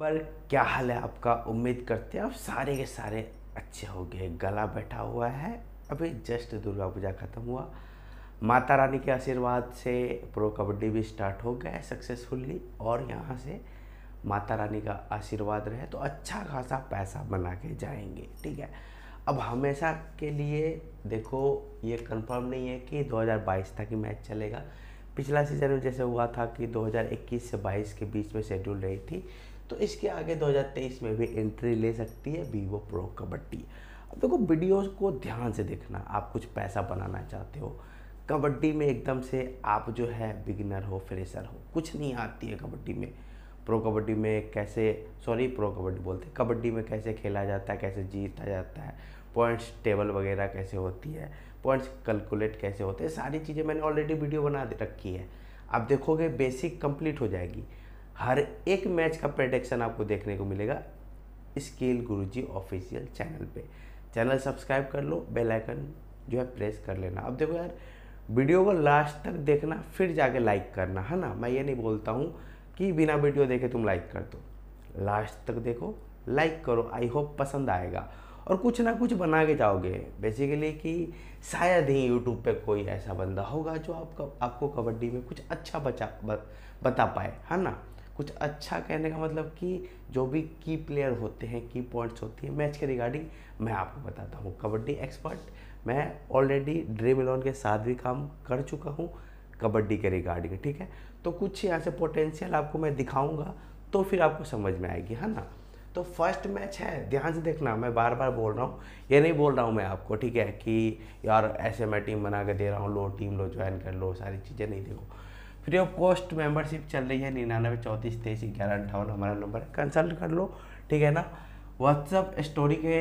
पर क्या हाल है आपका? उम्मीद करते हैं आप सारे के सारे अच्छे हो गए गला बैठा हुआ है। अभी जस्ट दुर्गा पूजा ख़त्म हुआ। माता रानी के आशीर्वाद से प्रो कबड्डी भी स्टार्ट हो गया है सक्सेसफुली और यहाँ से माता रानी का आशीर्वाद रहे तो अच्छा खासा पैसा बना के जाएँगे। ठीक है? अब हमेशा के लिए देखो, ये कंफर्म नहीं है कि 2022 तक ही मैच चलेगा। पिछला सीज़न में जैसे हुआ था कि 2021 से 22 के बीच में शेड्यूल रही थी। तो इसके आगे 2023 में भी एंट्री ले सकती है वीवो प्रो कबड्डी। अब देखो वीडियोस को ध्यान से देखना, आप कुछ पैसा बनाना चाहते हो। कबड्डी में एकदम से आप जो है बिगिनर हो फ्रेशर हो। कुछ नहीं आती है कबड्डी में। प्रो कबड्डी में कैसे सॉरी प्रो कबड्डी बोलते हैं। कबड्डी में कैसे खेला जाता है, कैसे जीता जाता है। पॉइंट्स टेबल वगैरह कैसे होती है? पॉइंट्स कैलकुलेट कैसे होते हैं? सारी चीज़ें मैंने ऑलरेडी वीडियो बना रखी है। आप देखोगे बेसिक कंप्लीट हो जाएगी। हर एक मैच का प्रडिक्शन आपको देखने को मिलेगा स्केल गुरुजी ऑफिशियल चैनल पे। चैनल सब्सक्राइब कर लो, बेल आइकन जो है प्रेस कर लेना। अब देखो यार, वीडियो को लास्ट तक देखना, फिर जाके लाइक करना, है ना? मैं ये नहीं बोलता हूँ कि बिना वीडियो देखे तुम लाइक कर दो। लास्ट तक देखो लाइक करो आई होप पसंद आएगा। और कुछ ना कुछ बना के जाओगे। बेसिकली कि शायद ही यूट्यूब पे कोई ऐसा बंदा होगा जो आपका, आपको कबड्डी में कुछ अच्छा बचा बता पाए, है ना? कुछ अच्छा कहने का मतलब कि जो भी की प्लेयर होते हैं की पॉइंट्स होती है मैच के रिगार्डिंग मैं आपको बताता हूँ। कबड्डी एक्सपर्ट मैं ऑलरेडी ड्रीम इलेवन के साथ भी काम कर चुका हूँ कबड्डी के रिगार्डिंग ठीक है? तो कुछ यहाँ से पोटेंशियल आपको मैं दिखाऊँगा तो फिर आपको समझ में आएगी, है ना? तो फ़र्स्ट मैच है, ध्यान से देखना, मैं बार बार बोल रहा हूँ। ये नहीं बोल रहा हूँ मैं आपको, ठीक है? कि यार ऐसे मैं टीम बना के दे रहा हूँ, लो टीम लो ज्वाइन कर लो, सारी चीज़ें नहीं देखो। फ्री ऑफ़ कॉस्ट मेंबरशिप चल रही है निन्यानवे, चौंतीस, तेईस, ग्यारह अट्ठावन हमारा नंबर है। कंसल्ट कर लो, ठीक है ना? व्हाट्सअप स्टोरी के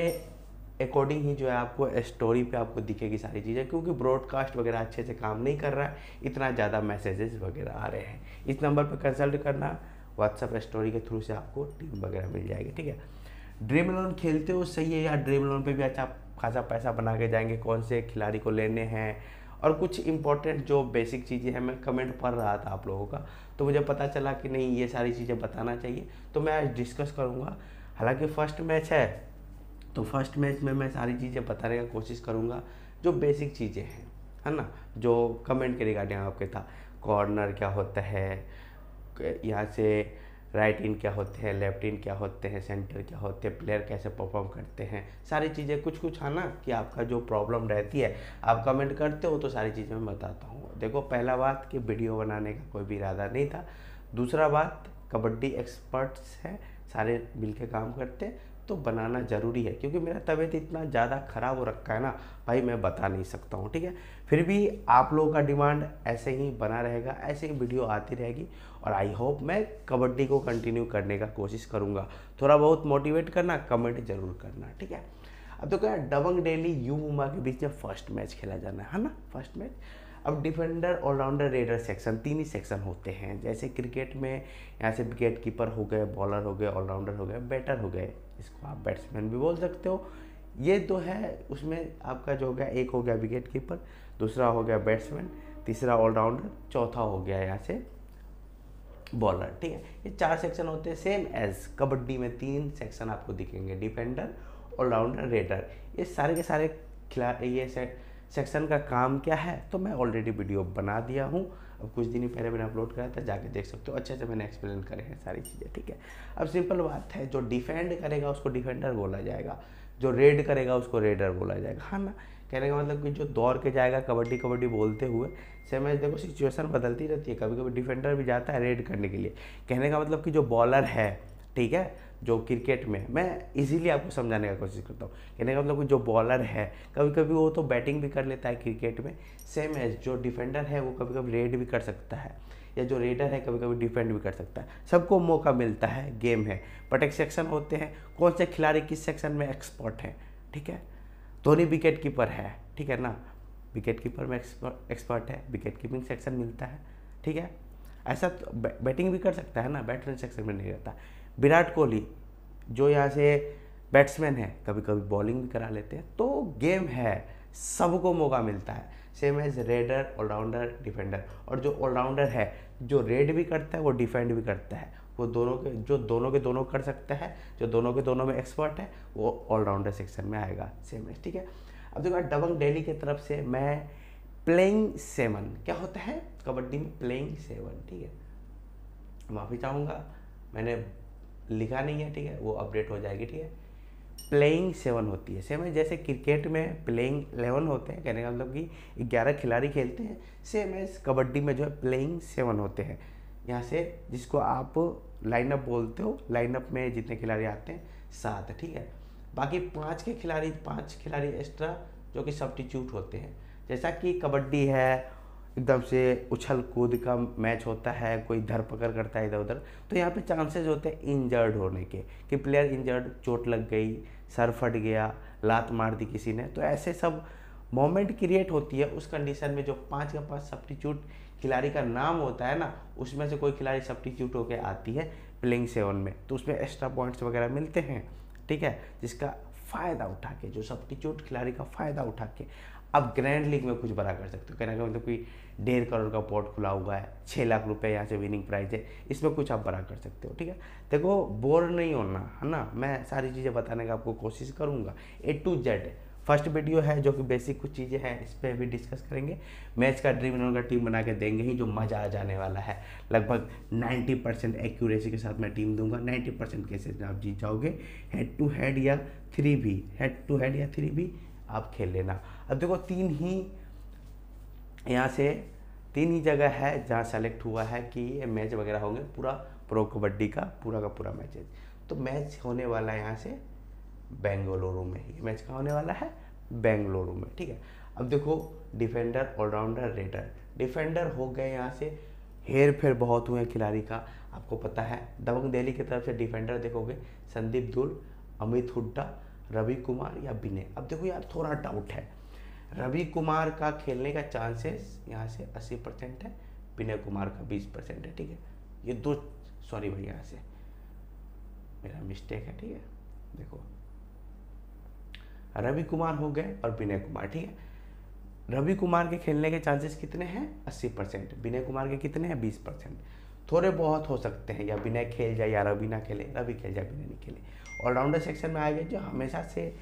अकॉर्डिंग ही जो है आपको स्टोरी पे आपको दिखेगी सारी चीज़ें, क्योंकि ब्रॉडकास्ट वगैरह अच्छे से काम नहीं कर रहा है, इतना ज़्यादा मैसेजेस वगैरह आ रहे हैं। इस नंबर पर कंसल्ट करना व्हाट्सअप स्टोरी के थ्रू से आपको टीम वगैरह मिल जाएगी, ठीक है? ड्रीम लोन खेलते हो सही है या ड्रीम लोन पे भी अच्छा खासा पैसा बना के जाएँगे, कौन से खिलाड़ी को लेने हैं और कुछ इंपॉर्टेंट जो बेसिक चीज़ें हैं, मैं कमेंट पढ़ रहा था आप लोगों का। तो मुझे पता चला कि नहीं, ये सारी चीज़ें बताना चाहिए। तो मैं आज डिस्कस करूँगा। हालाँकि फ़र्स्ट मैच है तो फ़र्स्ट मैच में मैं सारी चीज़ें बताने का कोशिश करूँगा, जो बेसिक चीज़ें हैं, है ना? जो कमेंट के रिगार्डिंग आपके था। कॉर्नर क्या होता है, यहाँ से राइट इन क्या होते हैं लेफ़्ट इन क्या होते हैं सेंटर क्या होते हैं प्लेयर कैसे परफॉर्म करते हैं, सारी चीज़ें कुछ कुछ है ना कि आपका जो प्रॉब्लम रहती है, आप कमेंट करते हो तो सारी चीज़ें मैं बताता हूँ। देखो, पहला बात कि वीडियो बनाने का कोई भी इरादा नहीं था। दूसरा बात, कबड्डी एक्सपर्ट्स हैं, सारे मिल काम करते हैं तो बनाना ज़रूरी है, क्योंकि मेरा तबीयत इतना ज़्यादा ख़राब हो रखा है ना, भाई मैं बता नहीं सकता हूँ, ठीक है? फिर भी आप लोगों का डिमांड ऐसे ही बना रहेगा, ऐसे ही वीडियो आती रहेगी और आई होप मैं कबड्डी को कंटिन्यू करने का कोशिश करूँगा। थोड़ा बहुत मोटिवेट करना कमेंट ज़रूर करना, ठीक है? अब तो क्या डबंग डेली यू मुंबा के बीच में फ़र्स्ट मैच खेला जाना है ना? फ़र्स्ट मैच अब डिफेंडर ऑलराउंडर रेडर सेक्शन तीन ही सेक्शन होते हैं। जैसे क्रिकेट में, यहाँ से विकेट कीपर हो गए बॉलर हो गए ऑलराउंडर हो गए बैटर हो गए। इसको आप बैट्समैन भी बोल सकते हो। ये तो है, उसमें आपका जो हो गया, एक हो गया विकेट कीपर दूसरा हो गया बैट्समैन तीसरा ऑलराउंडर चौथा हो गया यहाँ से बॉलर, ठीक है? ये चार सेक्शन होते हैं सेम एज कबड्डी में तीन सेक्शन आपको दिखेंगे डिफेंडर ऑलराउंडर रेडर ये सारे के सारे खिला, ये सेक्शन का काम क्या है? तो मैं ऑलरेडी वीडियो बना दिया हूँ। अब कुछ दिन ही पहले मैंने अपलोड कराया था, जाके देख सकते हो। अच्छे से मैंने एक्सप्लेन करे हैं सारी चीज़ें, ठीक है? अब सिंपल बात है, जो डिफेंड करेगा उसको डिफेंडर बोला जाएगा, जो रेड करेगा उसको रेडर बोला जाएगा। हाँ ना? कहने का मतलब कि जो दौड़ के जाएगा कबड्डी कबड्डी बोलते हुए सेम देखो सिचुएशन बदलती रहती है। कभी कभी डिफेंडर भी जाता है रेड करने के लिए। कहने का मतलब कि जो बॉलर है, ठीक है, जो क्रिकेट में, मैं इजीली आपको समझाने का कोशिश करता हूँ। कहने का मतलब जो बॉलर है कभी कभी वो तो बैटिंग भी कर लेता है क्रिकेट में सेम एज जो डिफेंडर है, वो कभी कभी रेड भी कर सकता है। या जो रेडर है कभी कभी डिफेंड भी कर सकता है। सबको मौका मिलता है गेम है। बट एक सेक्शन होते हैं, कौन से खिलाड़ी किस सेक्शन में एक्सपर्ट हैं, ठीक है? धोनी विकेट कीपर है, ठीक है ना? विकेट कीपर में एक्सपर्ट है विकेट कीपिंग सेक्शन मिलता है, ठीक है? ऐसा तो बैटिंग भी कर सकता है ना? बैट्समैन सेक्शन में नहीं रहता। विराट कोहली, जो यहाँ से बैट्समैन है कभी कभी बॉलिंग भी करा लेते हैं तो गेम है, सबको मौका मिलता है। Same as raider allrounder defender और जो ऑलराउंडर है, जो रेड भी करता है, वो डिफेंड भी करता है। वो दोनों के, जो दोनों के दोनों कर सकता है, जो दोनों के दोनों में एक्सपर्ट है, वो ऑलराउंडर सेक्शन में आएगा सेम है ठीक है? अब देखो डबंग डेली की तरफ़ से मैं प्लेइंग सेवन क्या होता है? कबड्डी में प्लेइंग सेवन ठीक है? माफ़ी चाहूँगा, मैंने लिखा नहीं है, ठीक है? वो अपडेट हो जाएगी, ठीक है? प्लेइंग सेवन होती है सेम है, जैसे क्रिकेट में प्लेइंग एलेवन होते हैं, कहने का मतलब कि ग्यारह खिलाड़ी खेलते हैं सेम है, कबड्डी में जो है प्लेइंग सेवन होते हैं। यहाँ से जिसको आप लाइनअप बोलते हो लाइनअप में जितने खिलाड़ी आते हैं, सात, ठीक है? बाकी पाँच के खिलाड़ी, पाँच खिलाड़ी एक्स्ट्रा जो कि सब्टीट्यूट होते हैं। जैसा कि कबड्डी है, एकदम से उछल कूद का मैच होता है, कोई धरपकड़ करता है इधर उधर तो यहाँ पे चांसेस होते हैं इंजर्ड होने के, कि प्लेयर इंजर्ड चोट लग गई, सर फट गया, लात मार दी किसी ने तो ऐसे सब मोमेंट क्रिएट होती है, उस कंडीशन में जो पाँच का पाँच सब्टीट्यूट खिलाड़ी का नाम होता है ना, उसमें से कोई खिलाड़ी सब्टीट्यूट होकर आती है प्लेइंग सेवन में। तो उसमें एक्स्ट्रा पॉइंट्स वगैरह मिलते हैं, ठीक है? जिसका फ़ायदा उठा के, जो सब्टीट्यूट खिलाड़ी का फ़ायदा उठा के, आप ग्रैंड लीग में कुछ बड़ा कर सकते हो। कहना का मतलब कोई डेढ़ करोड़ का पॉट खुला हुआ है छः लाख रुपए यहाँ से विनिंग प्राइज है, इसमें कुछ आप बड़ा कर सकते हो, ठीक है? देखो बोर नहीं होना, है ना? मैं सारी चीज़ें बताने का आपको कोशिश करूँगा। A to Z first video है जो कि बेसिक कुछ चीज़ें हैं, इस पर भी डिस्कस करेंगे। मैच का ड्रीम इलेवन का टीम बना के देंगे ही, जो मज़ा आ जाने वाला है। लगभग 90 परसेंट एक्यूरेसी के साथ मैं टीम दूँगा। 90 परसेंट केसेज में आप जीत जाओगे। हेड टू हेड या थ्री भी हेड टू हेड या थ्री भी आप खेल लेना। अब देखो, तीन ही यहाँ से, तीन ही जगह है जहाँ सेलेक्ट हुआ है कि ये मैच वगैरह होंगे पूरा प्रो कबड्डी का, पूरा का पूरा मैच है तो मैच होने वाला है यहाँ से बेंगलुरु में ये मैच कहाँ होने वाला है? बेंगलुरु में, ठीक है? अब देखो डिफेंडर ऑलराउंडर रेडर डिफेंडर हो गए यहाँ से हेर फेर बहुत हुए खिलाड़ी का। आपको पता है, दबंग दिल्ली की तरफ़ से डिफेंडर देखोगे, संदीप दुल अमित हुड्डा, रवि कुमार या विनय। अब देखो यार, थोड़ा डाउट है। रवि कुमार का खेलने का चांसेस यहाँ से 80 परसेंट है, विनय कुमार का 20 परसेंट है, ठीक है? ये दो सॉरी भाई, यहाँ से। मेरा मिस्टेक है, ठीक है? देखो रवि कुमार हो गए और विनय कुमार, ठीक है? रवि कुमार के खेलने के चांसेस कितने हैं? 80 परसेंट। विनय कुमार के कितने हैं? 20 परसेंट। थोड़े बहुत हो सकते हैं, या विनय खेल जाए, या रवि ना खेले, रवि खेल जाए, विनय नहीं खेले। ऑलराउंडर सेक्शन में आए गए, जो हमेशा से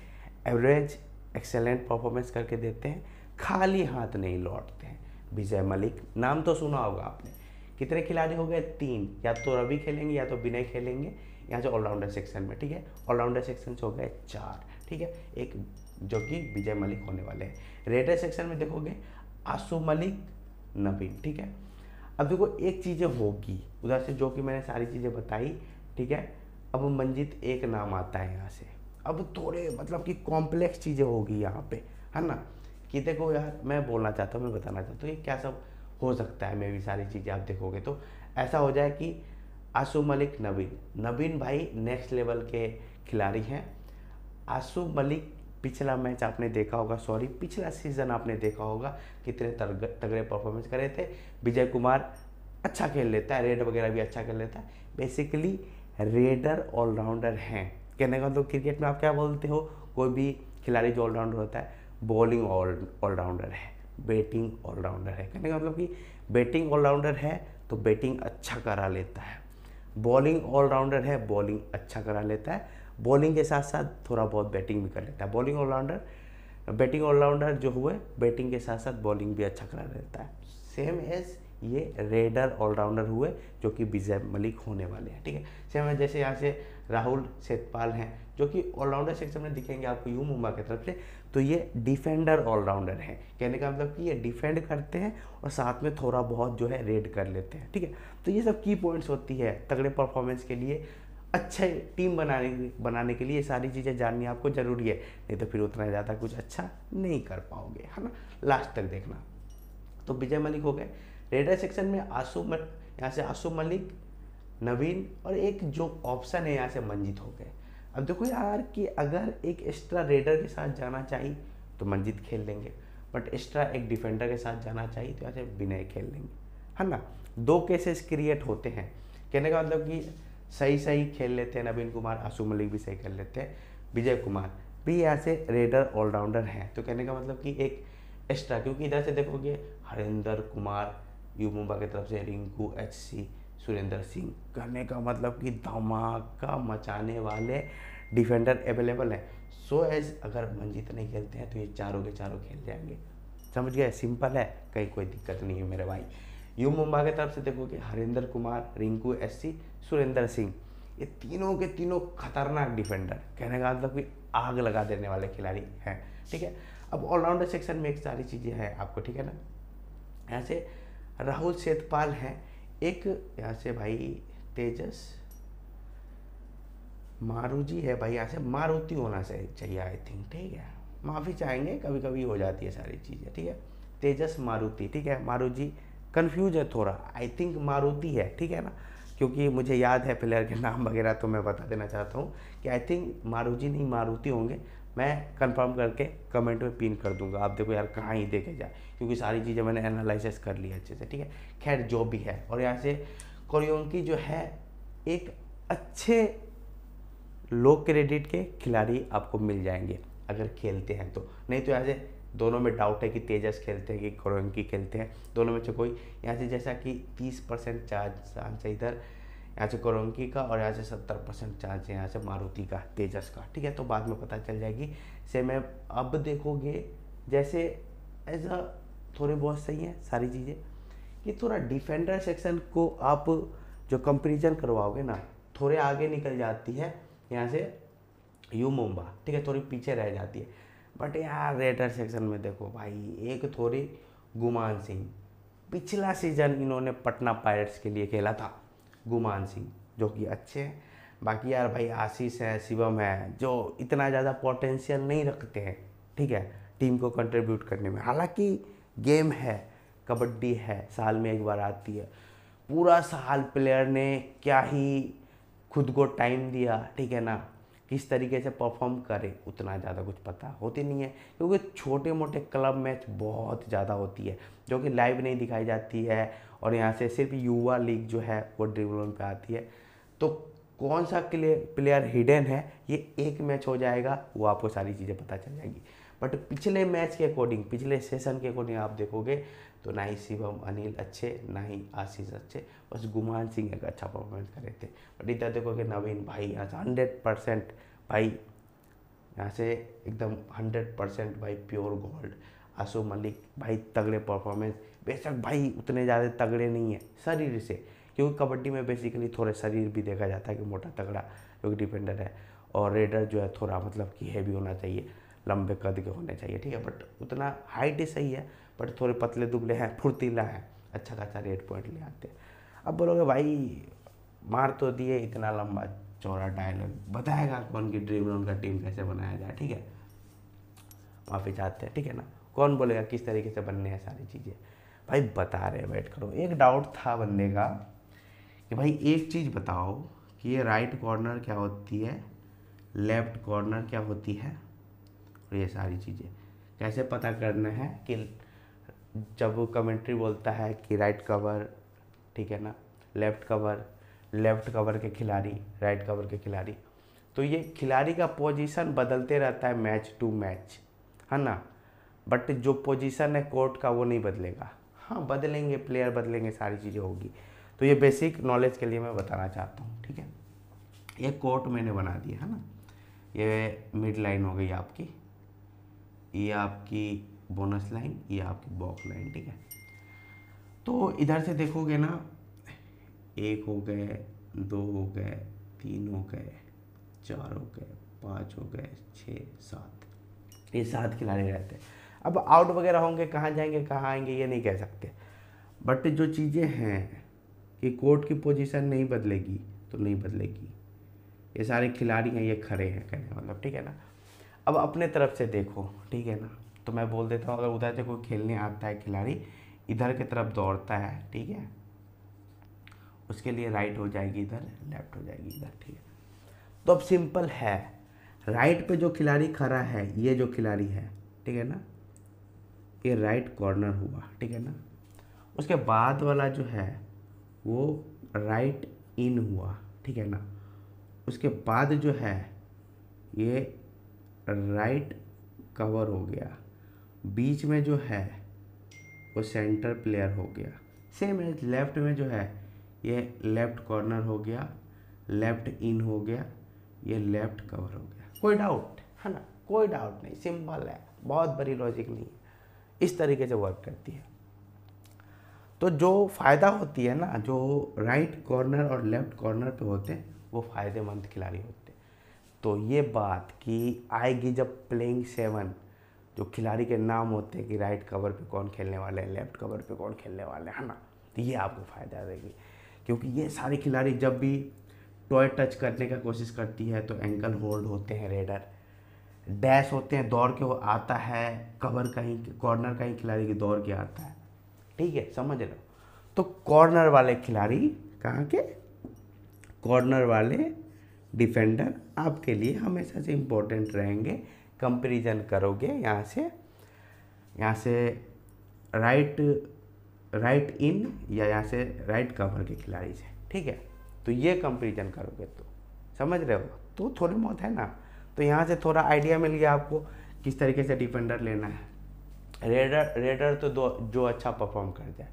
एवरेज एक्सेलेंट परफॉर्मेंस करके देते हैं, खाली हाथ नहीं लौटते हैं। विजय मलिक, नाम तो सुना होगा आपने। कितने खिलाड़ी हो गए? तीन। या तो रवि खेलेंगे, या तो विनय खेलेंगे यहाँ से ऑलराउंडर सेक्शन में, ठीक है? ऑलराउंडर सेक्शन से हो गए चार। ठीक है? एक जो कि विजय मलिक होने वाले हैं। रेडर सेक्शन में देखोगे, आसू मलिक, नवीन, ठीक है? अब देखो, एक चीज़ें होगी। उधर से जो कि मैंने सारी चीज़ें बताई, ठीक है? अब मंजित, एक नाम आता है यहाँ से। अब थोड़े मतलब कि कॉम्प्लेक्स चीज़ें होगी यहाँ पे, है ना? कि देखो यार, मैं बोलना चाहता हूँ, मैं बताना चाहता हूँ ये क्या सब हो सकता है? मैं भी सारी चीज़ें आप देखोगे तो ऐसा हो जाए कि आसू मलिक, नवीन। नवीन भाई नेक्स्ट लेवल के खिलाड़ी हैं। आसू मलिक, पिछला मैच आपने देखा होगा सॉरी पिछला सीज़न आपने देखा होगा कितने तगड़े परफॉर्मेंस करे थे। विजय कुमार अच्छा खेल लेता है रेड वगैरह भी अच्छा खेल लेता है। बेसिकली रेडर ऑलराउंडर हैं। कहने का मतलब क्रिकेट में आप क्या बोलते हो? कोई भी खिलाड़ी जो ऑलराउंडर होता है बॉलिंग ऑल ऑलराउंडर है। बैटिंग ऑलराउंडर है। कहने का मतलब कि बैटिंग ऑलराउंडर है तो बैटिंग अच्छा करा लेता है। बॉलिंग ऑलराउंडर है बॉलिंग अच्छा करा लेता है। बॉलिंग के साथ साथ थोड़ा बहुत बैटिंग भी कर लेता है। बॉलिंग ऑलराउंडर, बैटिंग ऑलराउंडर जो हुए, बैटिंग के साथ साथ बॉलिंग भी अच्छा करा लेता है। सेम एज ये रेडर ऑलराउंडर हुए, जो कि विजय मलिक होने वाले हैं, ठीक है? सेम है जैसे यहाँ से राहुल सेतपाल हैं, जो कि ऑलराउंडर सेक्शन में दिखेंगे आपको यू मुंबा की तरफ़ से। तो ये डिफेंडर ऑलराउंडर हैं। कहने का मतलब कि ये डिफेंड करते हैं और साथ में थोड़ा बहुत जो है रेड कर लेते हैं, ठीक है? तो ये सब की पॉइंट्स होती है तगड़े परफॉर्मेंस के लिए। अच्छे टीम बनाने बनाने के लिए सारी चीज़ें जाननी आपको ज़रूरी है। नहीं तो फिर उतना ज़्यादा कुछ अच्छा नहीं कर पाओगे, है ना? लास्ट तक देखना। तो विजय मलिक हो गए। रेडर सेक्शन में आसू यहाँ से आसू मलिक, नवीन और एक जो ऑप्शन है, यहाँ से मंजित हो गए। अब देखो यार कि अगर एक एक्स्ट्रा रेडर के साथ जाना चाहिए तो मंजित खेल लेंगे। बट एक्स्ट्रा एक डिफेंडर के साथ जाना चाहिए तो यहाँ से विनय खेल लेंगे। है ना? दो केसेस क्रिएट होते हैं। कहने का मतलब कि सही सही खेल लेते हैं, नवीन कुमार आसू मलिक भी सही खेल लेते हैं, विजय कुमार भी यहाँ से रेडर ऑलराउंडर हैं। तो कहने का मतलब कि एक एक्स्ट्रा क्योंकि इधर से देखोगे हरिंदर कुमार यू मुंबा की तरफ़ से रिंकू एच सी सुरेंद्र सिंह। कहने का मतलब कि धमाका मचाने वाले डिफेंडर अवेलेबल हैं। सो एज अगर मंजीत नहीं खेलते हैं तो ये चारों के चारों खेल जाएँगे। समझ गए? सिंपल है, कहीं कोई दिक्कत नहीं है मेरे भाई। यू मुंबा की तरफ़ से देखोगे हरिंदर कुमार, रिंकू, एससी, सुरेंद्र सिंह, ये तीनों के तीनों खतरनाक डिफेंडर कहने का मतलब कि आग लगा देने वाले खिलाड़ी हैं, ठीक है? अब ऑलराउंडर सेक्शन में एक सारी चीज़ें हैं आपको, ठीक है ना? यहाँ से राहुल सेतपाल हैं, एक यहाँ से भाई तेजस मारुजी है भाई, यहाँ से मारुति होना चाहिए आई थिंक ठीक है? माफ़ी चाहेंगे कभी कभी हो जाती है सारी चीज़ें, ठीक है? तेजस मारुति, ठीक है? मारुजी कन्फ्यूज़ है थोड़ा। आई थिंक मारुति है, ठीक है ना? क्योंकि मुझे याद है प्लेयर के नाम वगैरह तो मैं बता देना चाहता हूँ कि आई थिंक मारुजी नहीं, मारुति होंगे। मैं कंफर्म करके कमेंट में पिन कर दूँगा। आप देखो यार कहाँ ही देखे जाए, क्योंकि सारी चीज़ें मैंने एनालिसिस कर ली अच्छे से, ठीक है? खैर, जो भी है। और यहाँ से कोरियोंकी जो है, एक अच्छे लो क्रेडिट के खिलाड़ी आपको मिल जाएँगे, अगर खेलते हैं तो। नहीं तो यहाँ से दोनों में डाउट है कि तेजस खेलते हैं कि कोरोंकी खेलते हैं। दोनों में से कोई। यहाँ से जैसा कि तीस परसेंट चार्ज चांस है इधर, यहाँ से कोरोंकी का और यहाँ से सत्तर परसेंट चांस है यहाँ से मारुति का, तेजस का। ठीक है तो बाद में पता चल जाएगी। से मैं अब देखोगे, जैसे एज अ थोड़े बहुत सही हैं सारी चीज़ें, कि थोड़ा डिफेंडर सेक्शन को आप जो कंपेरिजन करवाओगे ना, थोड़े आगे निकल जाती है यहाँ से यू मुंबा। ठीक है, थोड़ी पीछे रह जाती है। बट यार रेडर सेक्शन में देखो भाई, एक थोड़ी गुमान सिंह। पिछला सीज़न इन्होंने पटना पायरेट्स के लिए खेला था, गुमान सिंह, जो कि अच्छे हैं। बाकी यार भाई आशीष है, शिवम है, जो इतना ज़्यादा पोटेंशियल नहीं रखते हैं, ठीक है टीम को कंट्रीब्यूट करने में। हालाँकि गेम है, कबड्डी है, साल में एक बार आती है। पूरा साल प्लेयर ने क्या ही खुद को टाइम दिया, ठीक है ना? किस तरीके से परफॉर्म करे, उतना ज़्यादा कुछ पता होती नहीं है, क्योंकि छोटे मोटे क्लब मैच बहुत ज़्यादा होती है, जो कि लाइव नहीं दिखाई जाती है, और यहाँ से सिर्फ़ युवा लीग जो है, वो ड्रिवलोन पे आती है। तो कौन सा प्लेयर हिडन है, ये एक मैच हो जाएगा, वो आपको सारी चीज़ें पता चल जाएगी। बट पिछले मैच के अकॉर्डिंग पिछले सेशन के अकॉर्डिंग आप देखोगे तो ना ही शिवम, अनिल अच्छे, ना ही आशीष अच्छे, बस गुमान सिंह एक अच्छा परफॉर्मेंस करे थे। बट इधर देखोगे नवीन भाई, यहाँ से हंड्रेड परसेंट भाई, यहाँ से एकदम हंड्रेड परसेंट भाई प्योर गोल्ड आसू मलिक भाई तगड़े परफॉर्मेंस बेशक भाई उतने ज़्यादा तगड़े नहीं है शरीर से, क्योंकि कबड्डी में बेसिकली थोड़े शरीर भी देखा जाता है कि मोटा तगड़ा जो कि डिफेंडर है। और रेडर जो है थोड़ा मतलब कि हैवी होना चाहिए। लंबे कद के होने चाहिए, ठीक है? बट उतना हाइट ही सही है बट थोड़े पतले दुबले हैं, फुर्तीला है अच्छा खासा रेड पॉइंट ले आते हैं। अब बोलोगे, भाई, मार तो दिए, इतना लंबा चौड़ा डायलॉग बताएगा कौन की ड्रीम उनका टीम कैसे बनाया जाए, ठीक है? माफ़ी चाहते हैं, ठीक है ना? कौन बोलेगा, किस तरीके से बनने हैं सारी चीज़ें? भाई, बता रहे वेट करो। एक डाउट था बंदे का कि भाई, एक चीज़ बताओ कि ये राइट कॉर्नर क्या होती है लेफ़्ट कॉर्नर क्या होती है? और ये सारी चीज़ें। कैसे पता करना है कि जब कमेंट्री बोलता है कि राइट कवर ठीक है ना लेफ़्ट कवर लेफ़्ट कवर के खिलाड़ी राइट कवर के खिलाड़ी। तो ये खिलाड़ी का पोजीशन बदलते रहता है मैच टू मैच है ना? बट जो पोजीशन है कोर्ट का वो नहीं बदलेगा। हाँ बदलेंगे प्लेयर बदलेंगे, सारी चीज़ें होगी। तो ये बेसिक नॉलेज के लिए मैं बताना चाहता हूँ, ठीक है? ये कोर्ट मैंने बना दिया, है ना? ये मिड लाइन हो गई आपकी। ये आपकी बोनस लाइन ये आपकी बॉक लाइन ठीक है? तो इधर से देखोगे ना, एक हो गए, दो हो गए, तीन हो गए, चार हो गए, पाँच हो गए, छः, सात। ये सात खिलाड़ी रहते हैं। अब आउट वगैरह होंगे, कहाँ जाएँगे, कहाँ आएँगे, ये नहीं कह सकते। बट जो चीज़ें हैं कि कोर्ट की पोजीशन नहीं बदलेगी तो नहीं बदलेगी। ये सारे खिलाड़ी हैं, ये खड़े हैं कहने मतलब ठीक है ना? अब अपने तरफ़ से देखो, ठीक है ना? तो मैं बोल देता हूँ, अगर उधर से कोई खेलने आता है खिलाड़ी, इधर की तरफ़ दौड़ता है, ठीक है? उसके लिए राइट हो जाएगी इधर लेफ़्ट हो जाएगी इधर, ठीक है? तो अब सिंपल है। राइट पे जो खिलाड़ी खड़ा है, ये जो खिलाड़ी है, ठीक है ना? ये राइट कॉर्नर हुआ, ठीक है ना? उसके बाद वाला जो है, वो राइट इन हुआ, ठीक है ना? उसके बाद जो है, ये राइट कवर हो गया। बीच में जो है, वो सेंटर प्लेयर हो गया। सेम है लेफ़्ट में जो है, ये लेफ़्ट कॉर्नर हो गया, लेफ़्ट इन हो गया, ये लेफ़्ट कवर हो गया। कोई डाउट है ना? कोई डाउट नहीं। सिंपल है। बहुत बड़ी लॉजिक नहीं है। इस तरीके से वर्क करती है। तो जो फ़ायदा होती है ना, जो राइट कॉर्नर और लेफ़्ट कॉर्नर पे होते हैं, वो फ़ायदेमंद खिलाड़ी होते हैं। तो ये बात कि आएगी जब प्लेइंग सेवन जो खिलाड़ी के नाम होते हैं कि राइट कवर पे कौन खेलने वाले हैं लेफ़्ट कवर पे कौन खेलने वाले हैं ना? तो ये आपको फ़ायदा देगी। क्योंकि ये सारे खिलाड़ी जब भी टॉय टच करने का कोशिश करती है तो एंकल होल्ड होते हैं रेडर डैश होते हैं, दौड़ के वो आता है कवर कहीं कॉर्नर कहीं खिलाड़ी की दौड़ के आता है। ठीक है, समझ लो तो कॉर्नर वाले खिलाड़ी कहाँ के? कॉर्नर वाले डिफेंडर आपके लिए हमेशा से इम्पोर्टेंट रहेंगे। कंपेरिजन करोगे यहाँ से यहाँ से राइट राइट इन या यहाँ से राइट कवर के खिलाड़ी से, ठीक है? तो ये कंपेरिजन करोगे तो समझ रहे हो? तो थोड़ी बहुत है ना? तो यहाँ से थोड़ा आइडिया मिल गया आपको किस तरीके से डिफेंडर लेना है। रेडर रेडर तो दो, जो अच्छा परफॉर्म कर जाए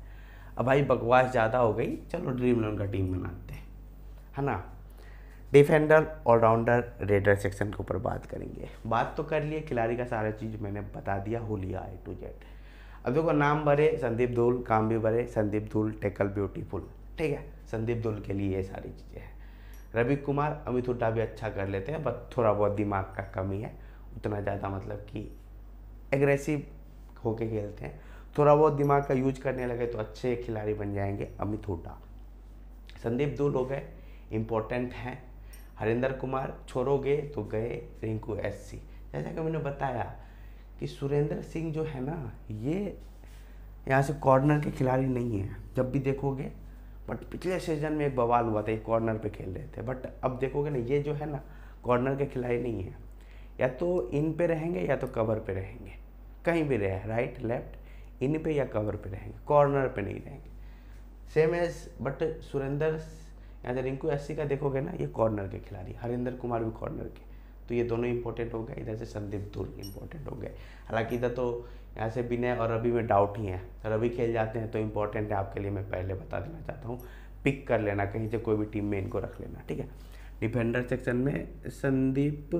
अब भाई बकवास ज़्यादा हो गई, चलो ड्रीम लोन का टीम बनाते हैं, है ना? डिफेंडर, ऑलराउंडर, रेडर सेक्शन के ऊपर बात करेंगे। बात तो कर लिए, खिलाड़ी का सारा चीज़ मैंने बता दिया हो लिया आई टू जेड। अब देखो, नाम भरे, संदीप धूल, काम भी भरे, संदीप धूल टेकल ब्यूटीफुल ठीक है, संदीप धूल के लिए ये सारी चीज़ें हैं। रवि कुमार, अमित हुड्डा भी अच्छा कर लेते हैं बस थोड़ा बहुत दिमाग का कमी है। उतना ज़्यादा मतलब कि एग्रेसिव होके खेलते हैं। थोड़ा बहुत दिमाग का यूज़ करने लगे तो अच्छे खिलाड़ी बन जाएँगे अमित हुड्डा। संदीप दूर हो गए इम्पोर्टेंट हैं। हरिंदर कुमार छोड़ोगे तो गए रिंकू एस सी जैसा कि मैंने बताया कि सुरेंद्र सिंह जो है ना, ये यहाँ से कॉर्नर के खिलाड़ी नहीं है। जब भी देखोगे बट पिछले सीज़न में एक बवाल हुआ था, एक कॉर्नर पे खेल रहे थे। बट अब देखोगे ना, ये जो है ना कॉर्नर के खिलाड़ी नहीं है। या तो इन पे रहेंगे या तो कवर पे रहेंगे। कहीं भी रहे राइट लेफ़्ट इन पे या कवर पे रहेंगे कॉर्नर पे नहीं रहेंगे। सेम एज बट सुरेंद्र यहाँ से रिंकू एस का देखोगे ना, ये कॉर्नर के खिलाड़ी, हरिंदर कुमार भी कॉर्नर के। तो ये दोनों इंपॉर्टेंट हो गए। इधर से संदीप धुल इंपॉर्टेंट हो गए। हालाँकि इधर तो यहाँ से विनय और रवि में डाउट ही है। रवि खेल जाते हैं तो इम्पोर्टेंट है, आपके लिए मैं पहले बता देना चाहता हूँ। पिक कर लेना, कहीं से कोई भी टीम में इनको रख लेना, ठीक है? डिफेंडर सेक्शन में संदीप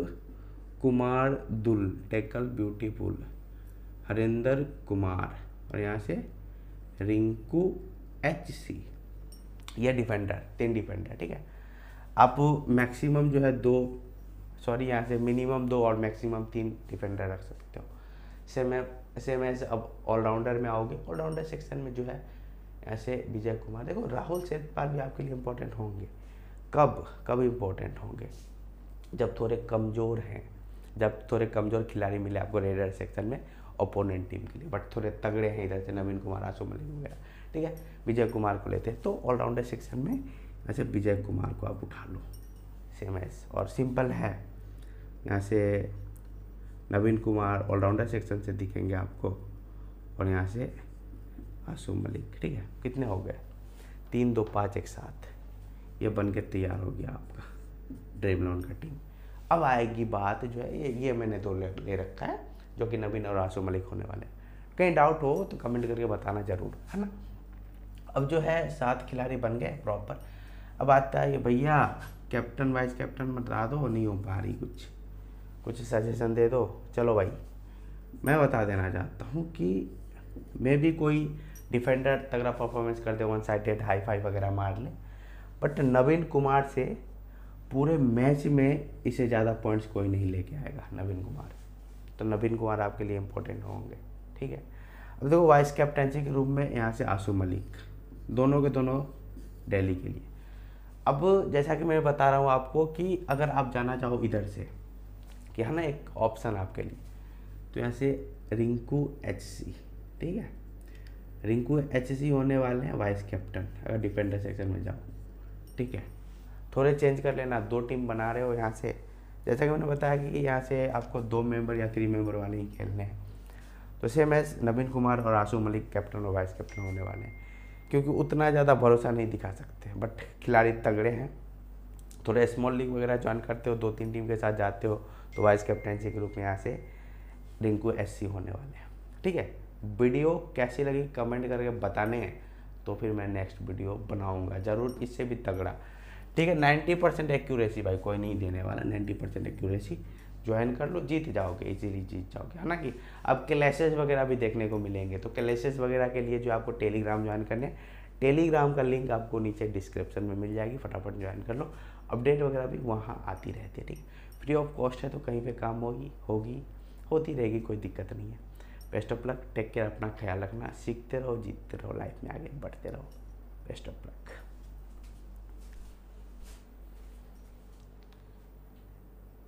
कुमार दुल टेकल ब्यूटीफुल हरिंदर कुमार और यहाँ से रिंकू एच सी ये डिफेंडर, तीन डिफेंडर, ठीक है? आप मैक्सिमम जो है दो सॉरी यहाँ से मिनिमम दो और मैक्सिमम तीन डिफेंडर रख सकते हो। सेम सेम एज अब ऑलराउंडर में आओगे ऑलराउंडर सेक्शन में जो है, ऐसे विजय कुमार, देखो, राहुल सेतपाल भी आपके लिए इम्पोर्टेंट होंगे। कब? कब इम्पोर्टेंट होंगे? जब थोड़े कमज़ोर हैं, जब थोड़े कमज़ोर खिलाड़ी मिले आपको रेडर सेक्शन में ओपोनेंट टीम के लिए बट थोड़े तगड़े हैं इधर से नवीन कुमार आसो मलिक वगैरह। ठीक है? विजय कुमार को लेते हैं। तो ऑलराउंडर सेक्शन में ऐसे विजय कुमार को आप उठा लो। सेम एस और सिंपल है। यहाँ से नवीन कुमार ऑलराउंडर सेक्शन से दिखेंगे आपको। और यहाँ से आसू मलिक ठीक है? कितने हो गए? तीन दो पाँच एक साथ। ये बन के तैयार हो गया आपका ड्रीम लोन का टीम अब आएगी बात जो है ये ये मैंने दो ले, ले रखा है जो कि नवीन और आसू मलिक होने वाले हैं। कहीं डाउट हो तो कमेंट करके बताना ज़रूर है ना? अब जो है सात खिलाड़ी बन गए प्रॉपर अब आता है ये भैया कैप्टन वाइस कैप्टन बता दो, नहीं हो पा रही कुछ। कुछ सजेशन दे दो। चलो भाई, मैं बता देना चाहता हूँ कि मे भी कोई डिफेंडर तगड़ा परफॉर्मेंस कर दे वन साइडेड हाई फाई वगैरह मार ले। बट नवीन कुमार से पूरे मैच में इसे ज़्यादा पॉइंट्स कोई नहीं लेके आएगा, नवीन कुमार। तो नवीन कुमार आपके लिए इम्पोर्टेंट होंगे, ठीक है? अब देखो वाइस कैप्टनसी के रूप में यहाँ से आसू मलिक। दोनों के दोनों दिल्ली के लिए। अब जैसा कि मैं बता रहा हूँ आपको कि अगर आप जाना चाहो इधर से, कि है ना, एक ऑप्शन आपके लिए तो यहाँ से रिंकू एच सी, ठीक है? रिंकू एच सी होने वाले हैं वाइस कैप्टन, अगर डिफेंडर सेक्शन में जाओ ठीक है? थोड़े चेंज कर लेना, दो टीम बना रहे हो यहाँ से। जैसा कि मैंने बताया कि यहाँ से आपको दो मेंबर या थ्री मेंबर वाले ही खेलने हैं। तो सेम एज नवीन कुमार और आशू मलिक कैप्टन और वाइस कैप्टन होने वाले हैं। क्योंकि उतना ज़्यादा भरोसा नहीं दिखा सकते बट खिलाड़ी तगड़े हैं। थोड़े स्मॉल लीग वगैरह ज्वाइन करते हो दो तीन टीम के साथ जाते हो तो वाइस कैप्टनसी के रूप में यहाँ से रिंकू एससी होने वाले हैं। ठीक है? वीडियो कैसी लगी कमेंट करके बताने हैं तो फिर मैं नेक्स्ट वीडियो बनाऊँगा। ज़रूर इससे भी तगड़ा। ठीक है? नाइन्टी परसेंट एक्यूरेसी भाई, कोई नहीं देने वाला। नाइन्टी परसेंट एक्यूरेसी ज्वाइन कर लो, जीत जाओगे इजीली जीत जाओगे, है ना कि? अब क्लेसेस वगैरह भी देखने को मिलेंगे तो क्लेसेस वगैरह के लिए जो आपको टेलीग्राम ज्वाइन करने हैं टेलीग्राम का लिंक आपको नीचे डिस्क्रिप्शन में मिल जाएगी, फटाफट ज्वाइन कर लो। अपडेट वगैरह भी वहाँ आती रहती है, ठीक फ्री ऑफ़ कॉस्ट है तो कहीं पे काम होगी होगी, होती रहेगी, कोई दिक्कत नहीं है। Best of luck take care अपना ख्याल रखना, सीखते रहो, जीतते रहो लाइफ में आगे बढ़ते रहो। Best of luck